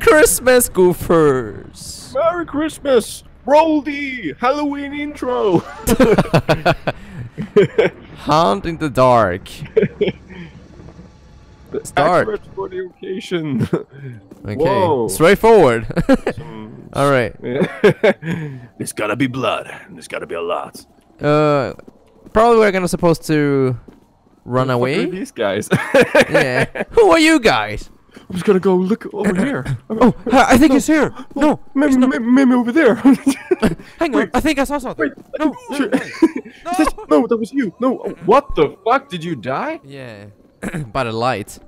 Christmas, goofers! Merry Christmas! Roll the Halloween intro! Hunt in the dark. The Start. Accurate for the occasion. Okay, Whoa. straightforward. All right. There's gotta be blood. There's gotta be a lot. Uh, probably we're gonna supposed to run What the fuck are away. these guys. Yeah. Who are you guys? I'm just gonna go look over here. Oh, I think it's here. No, maybe, maybe, maybe over there. hang on. I think I saw something. Wait, No, no, sure. no. That- no, that was you. No, what the fuck? Did you die? Yeah. By the light.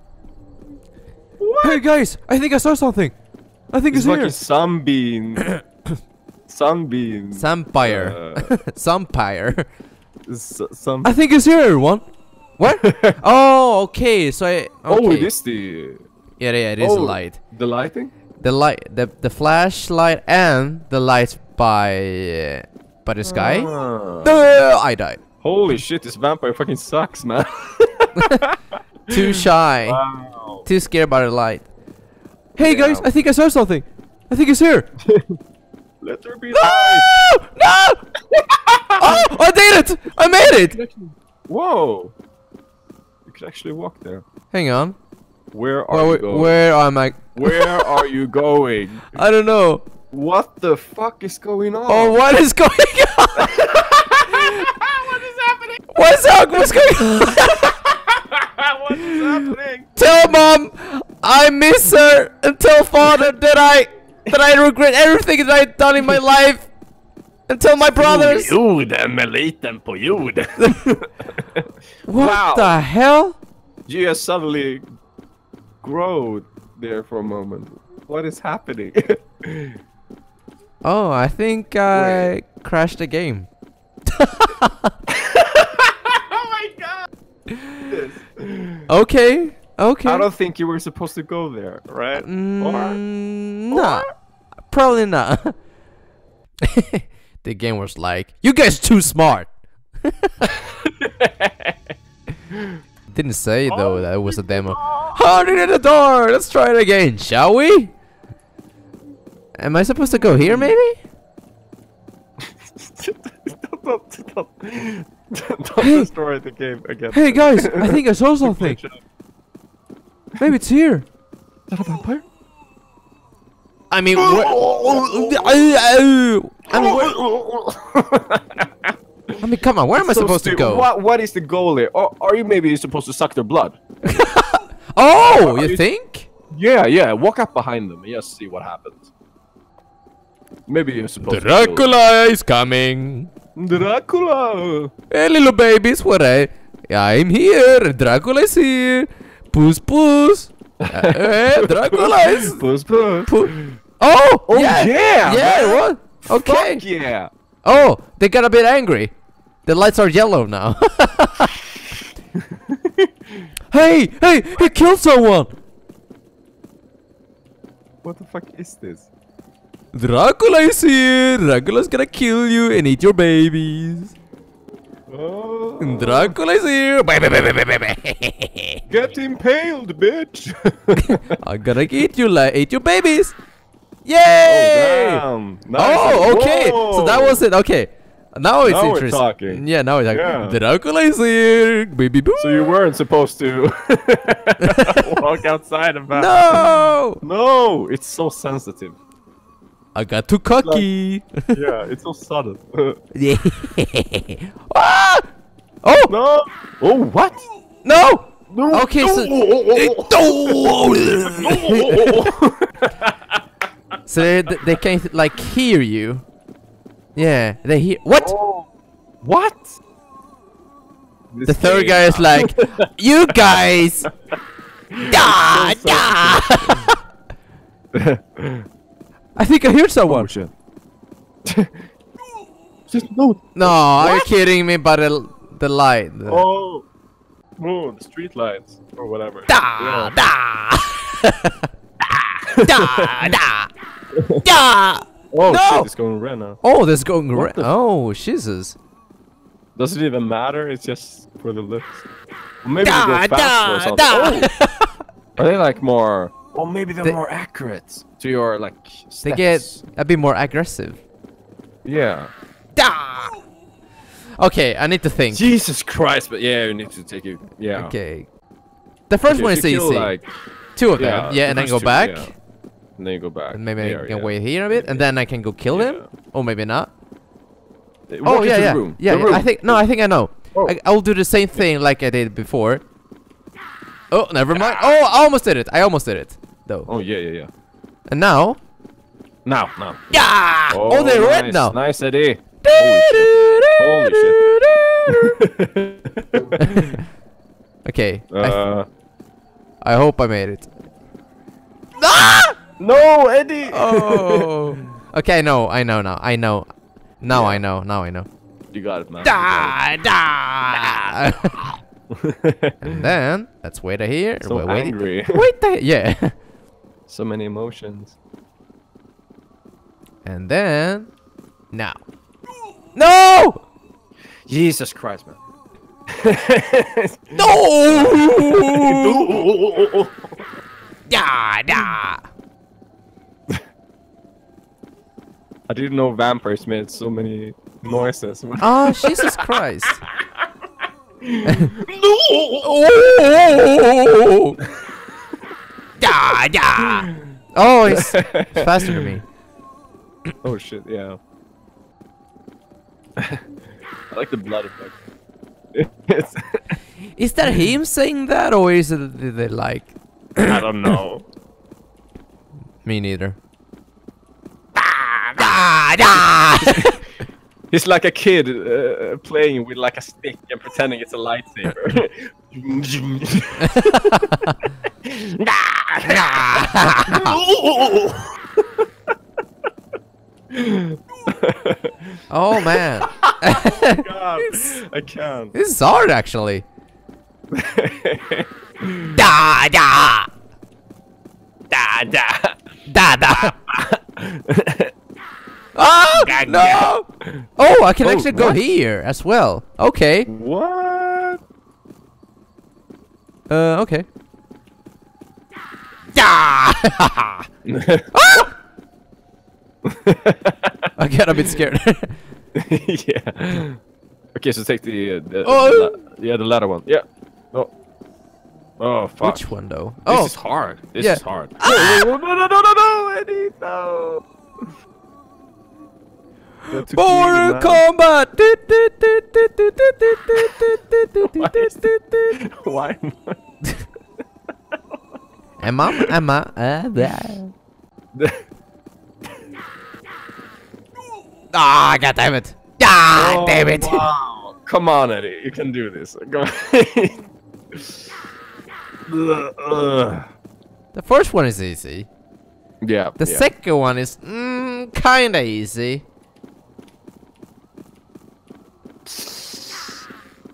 What? Hey guys, I think I saw something. I think It's it's, like here. a sunbeam. sunbeam. Sampire. Uh, Sampire. s- some. I think it's here, everyone. What? oh, okay. So I. Okay. Oh, it is the Yeah, yeah, it is oh, a light. The lighting. The light, the the flashlight, and the light by uh, by the sky. Uh, I died. Holy shit! This vampire fucking sucks, man. Too shy. wow. Too scared by the light. Hey Yeah. guys, I think I saw something. I think it's here. Let there be no! light. No! oh, I did it! I made it! Whoa! You could actually walk there. Hang on. Where are Where, you where, going? where am I? Where are you going? I don't know. What the fuck is going on? Oh, what is going on? what is happening? What's up? What's going on? what is happening? Tell mom I miss her, and tell father that I that I regret everything that I've done in my life, and tell my brothers. Jorden med liten på jord. What Wow. the hell? you just suddenly grow there for a moment. What is happening? Oh, I think I crashed the game. oh my god! This. Okay, okay. I don't think you were supposed to go there, right? Mm, nah, probably not. the game was like, you guys too smart. Didn't say though oh, that it was a demo. Harder in the door. Let's try it again, shall we? Am I supposed to go here, maybe? don't, don't, don't, Hey. destroy the game again. Hey guys, I think I saw something. Maybe it's here. Is that a vampire? I mean, I mean, I mean, come on. Where am I So supposed to go? What, what is the goal here? Or are you maybe supposed to suck their blood? Oh, you you- think? Yeah, yeah. Walk up behind them and just see what happens. Maybe you're supposed to. Dracula is coming. Dracula. Hey, little babies, what I? I'm here. Dracula is here. Puss, puss. Uh, hey, Dracula is. Puss, puss. Pu- oh, Oh, yeah, yeah, yeah. What? Okay. Fuck yeah. Oh, they got a bit angry. The lights are yellow now. hey, hey, he killed someone. What the fuck is this? Dracula is here. Dracula's gonna kill you and eat your babies. Oh. Dracula is here. Get impaled, bitch. I'm gonna eat you like eat your babies. oh, Yay! damn. Nice. Oh, okay. So that was it. Okay. Now it's Now we're interesting. talking. Yeah, now it's like Yeah. Dracula is here, baby boo. So you weren't supposed to walk outside of that. no, No, it's so sensitive. I got too cocky. yeah, it's so sudden. yeah. ah! Oh no. Oh, what? no. No. Okay, so- So they, they can like hear you. Yeah, they hear. What? Oh. What? This The third guy is like, you guys. Da, so da. I think I heard someone. Oh. Just no. No, are you kidding me? But the the light. the- Oh. The street lights or whatever. Da Yeah. da. da da da. Oh No! shit, it's going red now. Oh, this going red. Oh, Jesus. Does it even matter? It's just for the looks. Or maybe they Da go faster or da something. Oh, are they like more Or maybe they're They- more accurate to your like. Steps. They get a bit more aggressive. Yeah. Da! Okay, I need to think. Jesus Christ! But yeah, you need to take it. Yeah. Okay. The first Okay, one if is easy. like, Two of yeah, them. Yeah, the and then go two, back. yeah. And then you go back. And maybe there, I can yeah. wait here a bit, and then I can go kill Yeah. them. Or maybe not. Walk oh yeah, yeah, room. yeah. Room. I think no, I think I know. Oh. I, I'll do the same thing like I did before. Oh, never mind. Oh, I almost did it. I almost did it, though. Oh yeah, yeah, yeah. And now, Now, now. yeah. Oh, they're nice, red now. Nice, Eddie. Holy shit. okay. I, th- Uh, I hope I made it. Ah! No, Eddie. Oh. okay, I know. I know now. I know. Now Yeah. I know. Now I know. You got it, man. Da da. and then let's wait here. so wait, wait, angry. wait there. Yeah. so many emotions. And then now. No! Jesus Christ, man. No! Da da. I didn't know vampires made so many noises. Oh Jesus Christ! no! Oh! Da da. Oh, he's faster than me. oh shit, yeah. I like the blood effect. It's Is that him saying that, or is it the, the like? I don't know. Me neither. Da da. He's like a kid uh, playing with like a stick and pretending it's a lightsaber. oh man, God, I can't. this is hard actually. Da da. da da. Da da. Oh no! Oh, I can Oh, actually go what? here as well. Okay. What? Uh, okay. Da! I get a bit scared. yeah. Okay, so take the, uh, the, Oh. the yeah the ladder one. Yeah. Oh. Oh fuck. Which one though? This Oh, is hard. This Yeah. is hard. No, no, no, no, no, no, no, Eddie, no. That took Mortal. Kombat! Why? Emma, Emma, uh, blah. Ah, god damn it! Ah, Oh, damn it! Wow. Come on, Eddie. You can do this. Come The first one is easy. yeah. The yeah. second one is mm, kinda easy.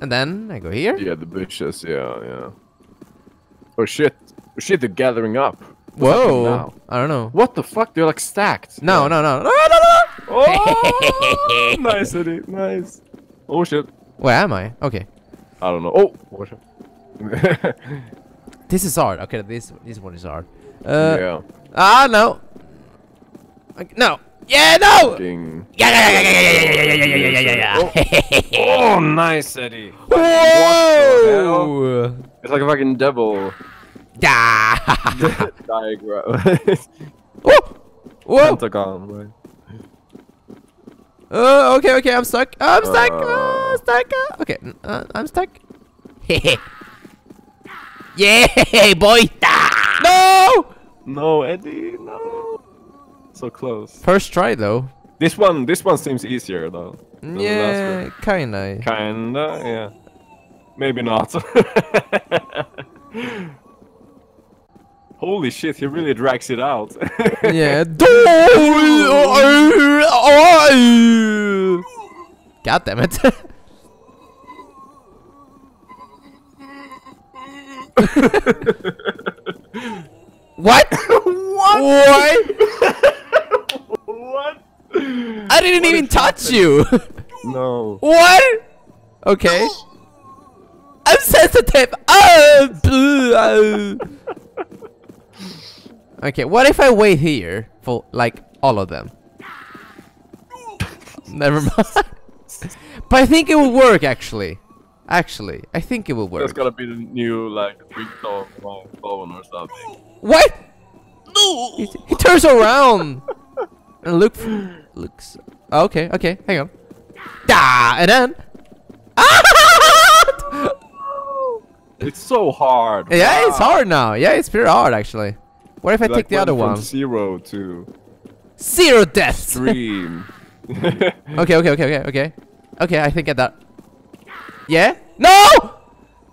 And then I go here. Yeah, the bushes. Yeah, yeah. Oh shit! Oh, shit! They're gathering up. What's Whoa! I don't know. What the fuck? They're like stacked. No, Yeah. no, no, no, no, no, no! Oh, nice, Eddie. Nice. Oh shit. Where am I? Okay. I don't know. Oh, oh shit. This is hard. Okay, this this one is hard. Uh, yeah. ah, no. No. Yeah, no. Yeah, yeah, yeah, yeah, yeah, yeah, yeah, yeah, yeah, yeah, yeah, yeah. Oh, nice, Eddie. Whoa! It's like a fucking devil Yeah. diagram. Whoa! Whoa! Pentagon, right? Uh, okay, okay, I'm stuck. I'm stuck. Uh, Uh. stuck. Uh, okay, uh, I'm stuck. yeah, boy. Ah! No! No, Eddie, no. So close. First try though. This one, this one seems easier though. than the last Yeah, kinda. Kinda, yeah. Maybe not. Holy shit, he really drags it out. Yeah. God damn it. what? what? what? I didn't even touch you. No. what? Okay. I'm sensitive. Oh, boo. Okay, what if I wait here for like all of them? Never mind. but I think it will work actually. Actually, I think it will That's work. gotta be the new like ringtone of my phone or something. What? No. He, he turns around and look looks. Okay, okay, hang on. Da and then. It's so hard. yeah, it's hard now. Yeah, it's pretty hard actually. What if I Like take the other from one? Zero to Zero deaths. dream. okay, okay, okay, okay, okay. Okay, I think I that. Yeah? No!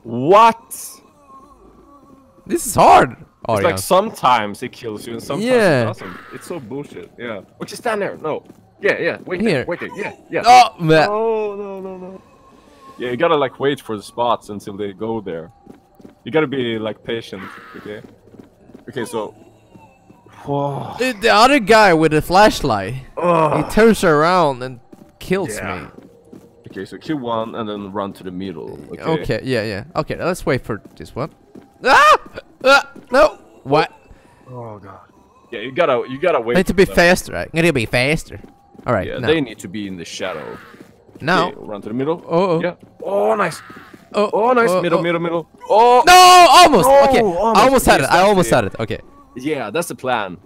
what? This is hard. Oh, It's yeah. like sometimes it kills you and sometimes Yeah. it doesn't. It's so bullshit. Yeah. Okay, stand there. No. Yeah, yeah. Wait Here. there. Wait there. Yeah, yeah. oh, man. Oh no no no. Yeah, you gotta like wait for the spots until they go there. You gotta be like patient. Okay. Okay, so. Whoa. The, the other guy with the flashlight, Oh. he turns around and kills Yeah. me. Okay, so kill one and then run to the middle. Okay. Okay. yeah, yeah. Okay, let's wait for this one. Ah! Ah! No! What? Oh god. Yeah, you gotta you gotta wait. I need to be them. faster. I need to be faster. Alright, Yeah, now. they need to be in the shadow. now. Okay, run to the middle. Oh, oh. Yeah. Oh, nice. Oh, Oh, nice. oh, middle, oh. middle, middle. Oh. No! Almost! No, okay, I almost. almost had Yes, it. I almost it. had it. Okay. Yeah, that's the plan.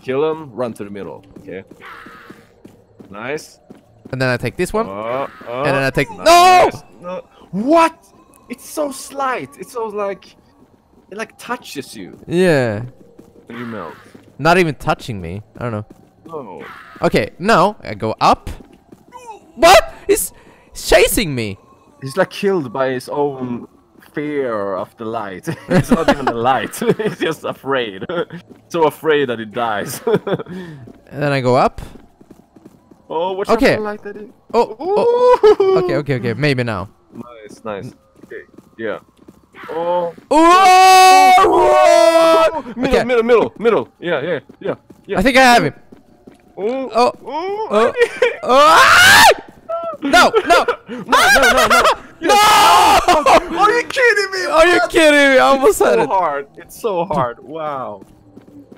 Kill him, run to the middle. Okay. Nice. And then I take this one. Oh, oh, And then I take- nice. No! What? It's so slight. It's so like it like touches you Yeah. and you melt. Not even touching me. I don't know. No. Okay, now I go up. What? He's chasing me. He's like killed by his own fear of the light. it's not even the light. He's just afraid. so afraid that he dies. And then I go up. oh, what's Okay. light that is? Oh, oh. Okay, okay, okay. Maybe now. Nice, nice. Okay, yeah. Oh. Oh! Middle, Okay. middle, middle, middle. Yeah, yeah, yeah, yeah. I think I have him. Oh. Oh. Oh. Oh. Oh! No! No! No, no, no, no. No! Are you kidding me? Are you kidding me? I almost had so it. hard. It's so hard. Wow.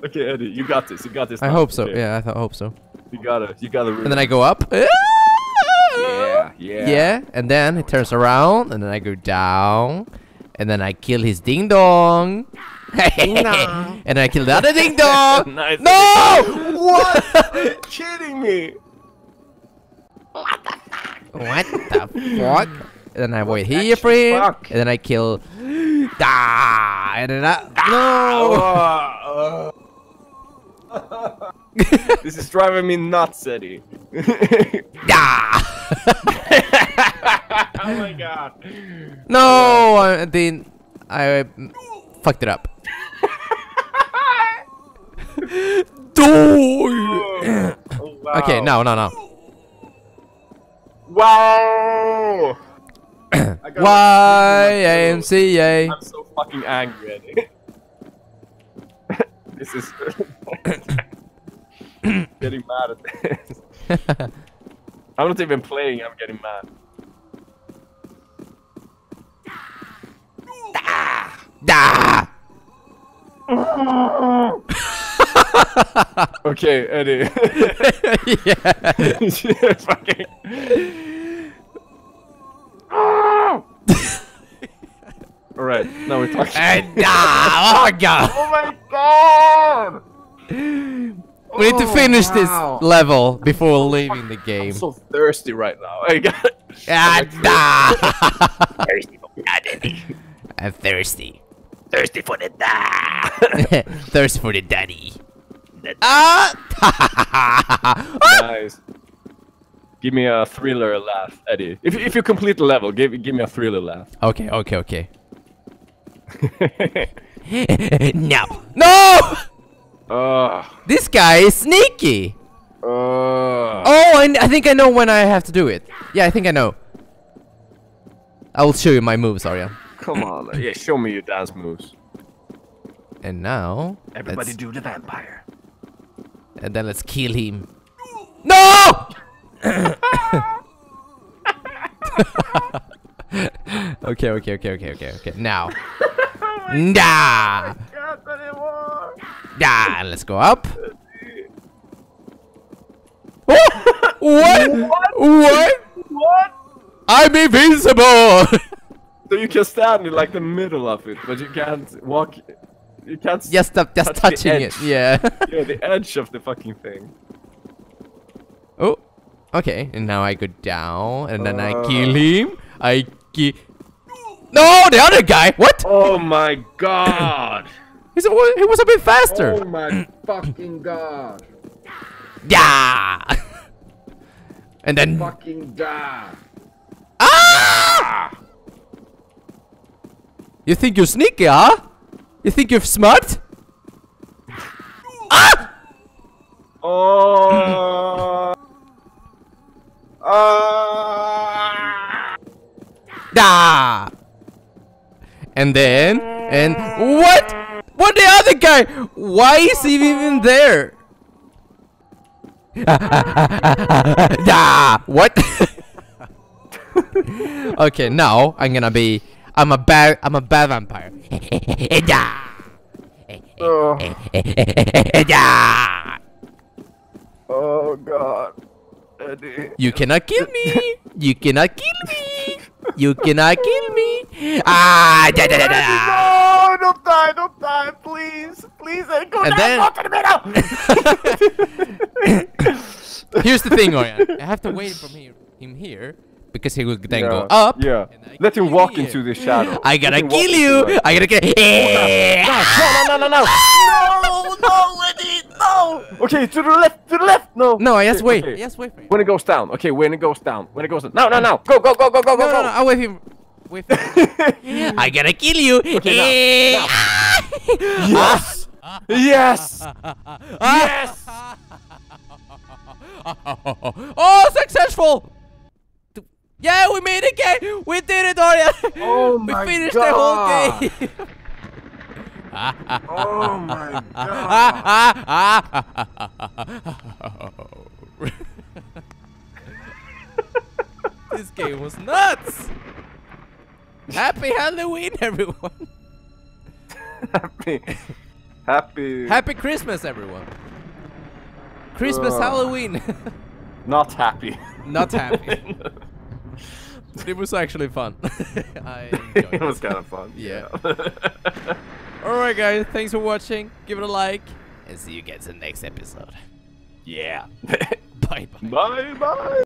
Okay, Eddie, you got this. You got this. I hope so. Yeah, I th- hope so. You gotta. You gotta. And then I go up. Yeah, yeah. Yeah, and then it turns around, and then I go down, and then I kill his ding dong. dong. and I kill the other ding dong. Nice. No! What? Are you kidding me? What the fuck? And then I wait here actually for him, fuck? and then I kill. Ah, and then I no. Oh. This is driving me nuts, Eddie. Ah. oh my god. no, I didn't. I fucked it up. Die. Oh, wow. Okay, no, no, no. Wow. I got- YMCA. I'm so fucking angry, this is getting mad at this. I'm not even playing. I'm getting mad. Da. Okay, Eddie. yeah. You're fucking. All right, now we're talking. And, ah, oh my god. oh my god! We need to Oh, finish wow. this level before leaving the game. I'm so thirsty right now. I got. Ah, da. thirsty for daddy. I'm thirsty. Thirsty for the dad. Thirst for the daddy. Ah! nice. Give me a thriller laugh, Eddie. If if you complete the level, give give me a thriller laugh. okay, okay, okay. no. No! Ugh. This guy is sneaky. Ugh. Oh, I, I think I know when I have to do it. Yeah, I think I know. I will show you my moves, Arya. Come on. Yeah, show me your dance moves. And now, Everybody let's- do the vampire. and then let's kill him. No! okay, okay, okay, okay, okay, okay. Now. Oh nah. Can't anymore. Yeah, let's go up. What? What? What? I'm invincible. So you can stand in like the middle of it, but you can't walk. You can't. s- just stop, just touch touching it. Yeah. Yeah, the edge of the fucking thing. oh, okay. And now I go down, and then I Uh. kill him. I kill. No, the other guy. What? Oh my god! He's a, he was a bit faster. Oh my fucking god! Yeah. And then. Fucking god! Ah! You think you're sneaky, huh? You think you're smart? Ah! Oh. Ah. Ah! And then, and what? What the other guy? Why is he even there? Ah! What? okay, now I'm gonna be. I'm a bad. I'm a bad vampire. Oh. Oh god. Eddie. You cannot kill me. You cannot kill me. You cannot kill me. Ah! Da, da, da, da. No! Don't die! Don't die! Please! Please! Eddie, Go And down! then- to the middle! Here's the thing, Arijan. I have to wait for here, him here because he will then go up. Yeah. Let him walk here. into the shadow. I gotta Let him walk kill you. I gotta kill. No, no, no, no, no! Okay, to the left, to the left! No! No, I just Okay, wait. okay. Just wait for him. When it goes down. Okay, when it goes down. When it goes down. No, no, no! Go, go, go, go, go, No, go, no, no. I'll wait him. Wait. For him. I gotta kill you. Okay, now, eh. Yes! yes! Yes! oh, successful! Yeah, we made it, game. We did it, Arijan. Oh my god. we finished God. the whole game. Oh my god! this game was nuts. Happy Halloween, everyone. Happy. Happy. Happy Christmas, everyone. Christmas, Ugh. Halloween. Not happy. Not happy. it was actually fun. I enjoyed it was kind of fun. Yeah. Alright, guys. Thanks for watching. Give it a like. And see you guys in the next episode. yeah. Bye bye. bye bye.